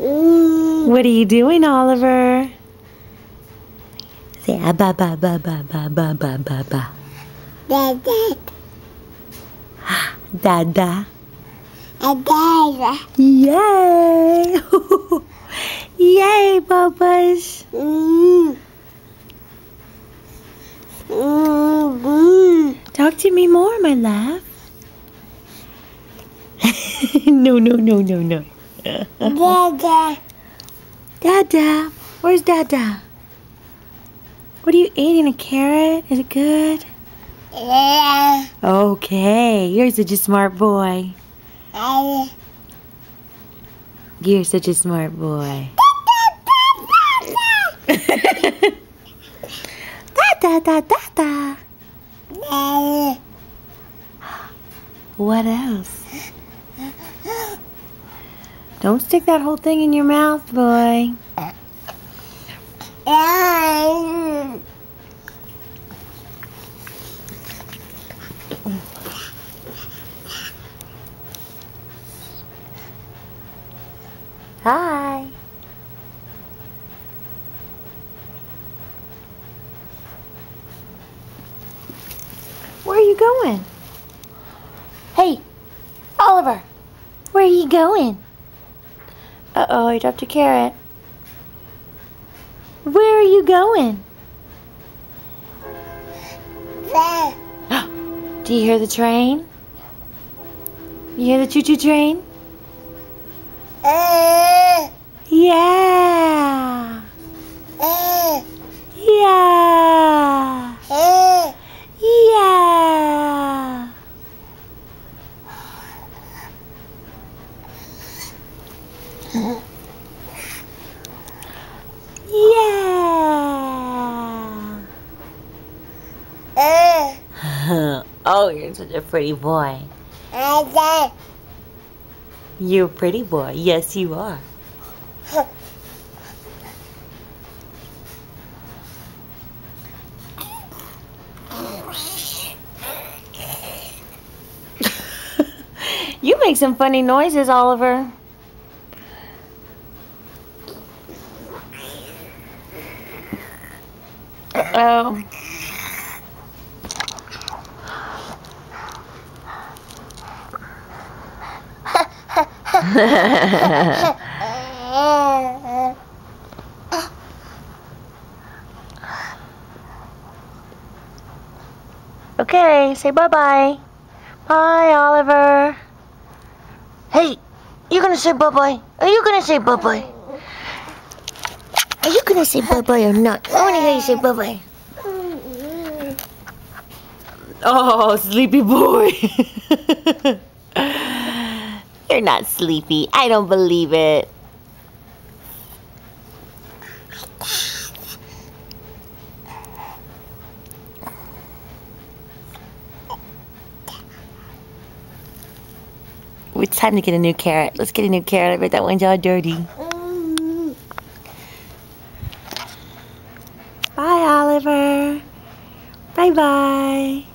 What are you doing, Oliver? Say ah, ba ba ba ba ba ba ba ba ba. Dada. Yay! Yay, Bubba's. Talk to me more, my love. no, no, no, no, no. Dada. Dada. Where's Dada? What are you eating? A carrot? Is it good? Okay. You're such a smart boy. You're such a smart boy. da da da da. What else? Don't stick that whole thing in your mouth, boy. Hi. Where are you going? Hey, Oliver, where are you going? Uh-oh, I dropped a carrot. Where are you going? There. Do you hear the train? You hear the choo-choo train? Uh. Yeah. Yeah. Yeah. oh, you're such a pretty boy. You're a pretty boy. Yes, you are. you make some funny noises, Oliver. Uh-oh. Okay, say bye-bye. Bye, Oliver. Hey, you gonna say bye-bye? Are you gonna say bye-bye? Are you gonna say bye-bye or not? I wanna hear you say bye-bye. Oh, sleepy boy. You're not sleepy. I don't believe it. It's time to get a new carrot. Let's get a new carrot. I bet that one's all dirty. Bye, Oliver. Bye bye.